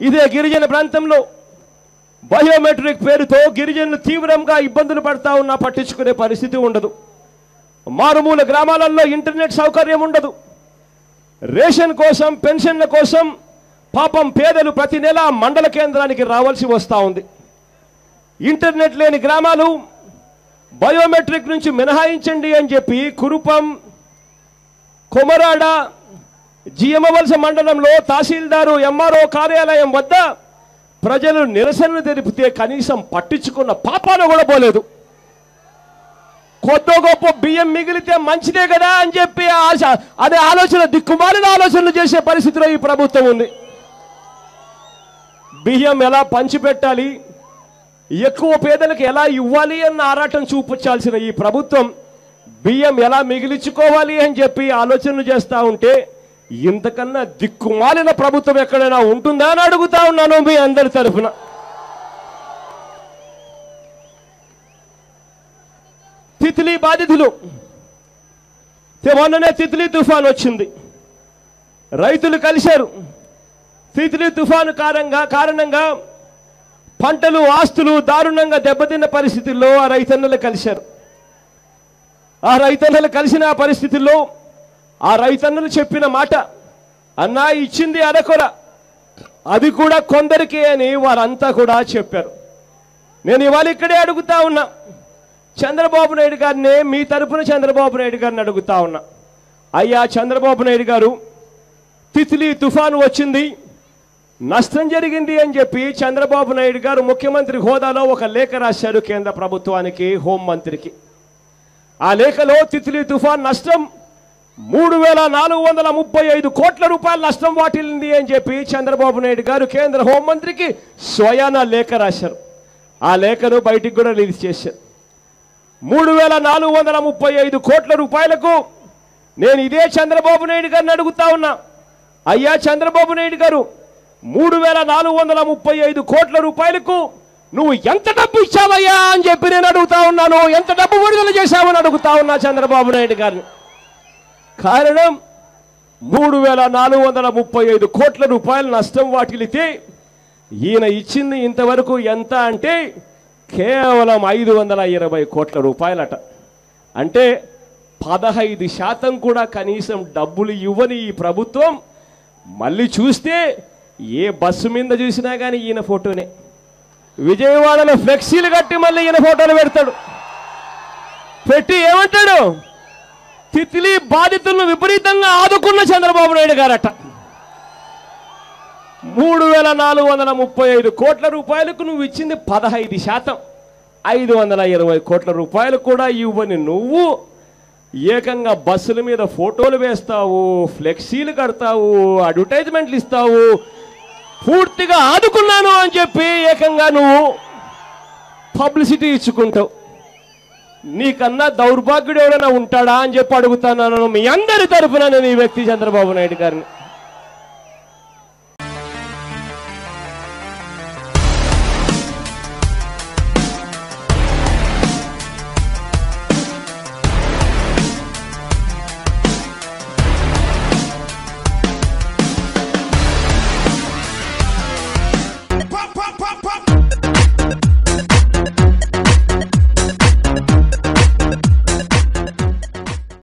ఇదే గిరిజన ప్రాంతంలో బయోమెట్రిక్ పేరుతో గిరిజనులు తీవ్రంగా ఇబ్బందులు పడతా ఉన్నా పట్టించుకునే పరిస్థితి ఉండదు. మారుమూల గ్రామాలలో ఇంటర్నెట్ సౌకర్యం ఉండదు. రేషన్ కోసం పెన్షన్ల కోసం పాపం పేదలు ప్రతి నెల మండల కేంద్రానికి రావాల్సి వస్తూ ఉంది. ఇంటర్నెట్ లేని గ్రామాలు బయోమెట్రిక్ నుంచి మినహాయించండి అని చెప్పి కురుపం కొమరాడ జియమవలస మండలంలో తహసీల్దారు ఎంఆర్ఓ కార్యాలయం వద్ద ప్రజలు నిరసనలు తెలిపితే కనీసం పట్టించుకున్న పాపాలు కూడా పోలేదు. కొత్త గొప్ప బియ్యం మిగిలితే మంచిదే కదా అని చెప్పి ఆశ అనే ఆలోచన దిక్కుమాలిన ఆలోచనలు చేసే పరిస్థితిలో ఈ ప్రభుత్వం ఉంది. బియ్యం ఎలా పంచిపెట్టాలి ఎక్కువ పేదలకు ఎలా ఇవ్వాలి అన్న ఆరాటం చూపించాల్సిన ఈ ప్రభుత్వం బియ్యం ఎలా మిగిలించుకోవాలి అని చెప్పి ఆలోచనలు చేస్తూ ఉంటే ఇంతకన్నా దిక్కుమాలిన ప్రభుత్వం ఎక్కడైనా ఉంటుందా అని అడుగుతా ఉన్నాను మీ అందరి తరఫున. తిత్లీ బాధితులు. మొన్ననే తిత్లీ తుఫాన్ వచ్చింది. రైతులు కలిశారు. తిత్లీ తుఫాను కారణంగా కారణంగా పంటలు ఆస్తులు దారుణంగా దెబ్బతిన్న పరిస్థితుల్లో ఆ రైతన్నలు కలిశారు. ఆ రైతన్నలు కలిసిన పరిస్థితుల్లో ఆ రైతన్నలు చెప్పిన మాట అన్నా ఇచ్చింది అరకొర అది కూడా కొందరికి అని వారంతా కూడా చెప్పారు. నేను ఇవాళ ఇక్కడే అడుగుతా ఉన్నా. చంద్రబాబు నాయుడు గారిని మీ తరపున చంద్రబాబు నాయుడు గారిని అడుగుతా ఉన్నా. అయ్యా చంద్రబాబు నాయుడు గారు తిత్లీ తుఫాను వచ్చింది నష్టం జరిగింది అని చెప్పి చంద్రబాబు నాయుడు గారు ముఖ్యమంత్రి హోదాలో ఒక లేఖ రాశారు కేంద్ర ప్రభుత్వానికి హోంమంత్రికి. ఆ లేఖలో తిత్లీ తుఫాన్ నష్టం మూడు వేల నాలుగు వందల ముప్పై ఐదు కోట్ల రూపాయల నష్టం వాటిల్లింది అని చెప్పి చంద్రబాబు నాయుడు గారు కేంద్ర హోంమంత్రికి స్వయాన లేఖ రాశారు. ఆ లేఖను బయటికి కూడా రిలీజ్ చేశారు. మూడు వేల నాలుగు వందల ముప్పై ఐదు కోట్ల రూపాయలకు నేను ఇదే చంద్రబాబు నాయుడు గారిని అడుగుతా ఉన్నా. అయ్యా చంద్రబాబు నాయుడు గారు మూడు వేల నాలుగు వందల ముప్పై ఐదు కోట్ల రూపాయలకు నువ్వు ఎంత డబ్బు ఇచ్చావయ్యా అని చెప్పి నేను అడుగుతా ఉన్నాను. ఎంత డబ్బు విడుదల చేశావని అడుగుతా ఉన్నా చంద్రబాబు నాయుడు గారిని. కారణం మూడు వేల నాలుగు వందల ముప్పై ఐదు కోట్ల రూపాయల నష్టం వాటిల్లితే ఈయన ఇచ్చింది ఇంతవరకు ఎంత అంటే కేవలం ఐదు వందల ఇరవై కోట్ల రూపాయలట. అంటే పదహైదు శాతం కూడా కనీసం డబ్బులు ఇవ్వని ఈ ప్రభుత్వం మళ్ళీ చూస్తే ఏ బస్సు మీద చూసినా కానీ ఈయన ఫోటోనే. విజయవాడలో ఫ్లెక్సీలు కట్టి మళ్ళీ ఈయన ఫోటోలు పెడతాడు. పెట్టి ఏమంటాడు? తిత్లీ బాధితులను విపరీతంగా ఆదుకున్న చంద్రబాబు నాయుడు గారట. మూడు వేల నాలుగు వందల ముప్పై ఐదు కోట్ల రూపాయలకు నువ్వు ఇచ్చింది పదహైదు శాతం. ఐదు వందల ఇరవై కోట్ల రూపాయలు కూడా ఇవ్వని నువ్వు ఏకంగా బస్సుల మీద ఫోటోలు వేస్తావు ఫ్లెక్సీలు కడతావు అడ్వర్టైజ్మెంట్లు ఇస్తావు. పూర్తిగా ఆదుకున్నాను అని చెప్పి ఏకంగా నువ్వు పబ్లిసిటీ ఇచ్చుకుంటావు. నీకన్నా దౌర్భాగ్యుడు ఎవరైనా ఉంటాడా అని చెప్పి అడుగుతున్నాను మీ అందరి తరఫున నేను ఈ వ్యక్తి చంద్రబాబు నాయుడు గారిని.